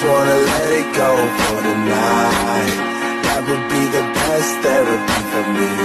just wanna let it go for tonight. That would be the best therapy for me.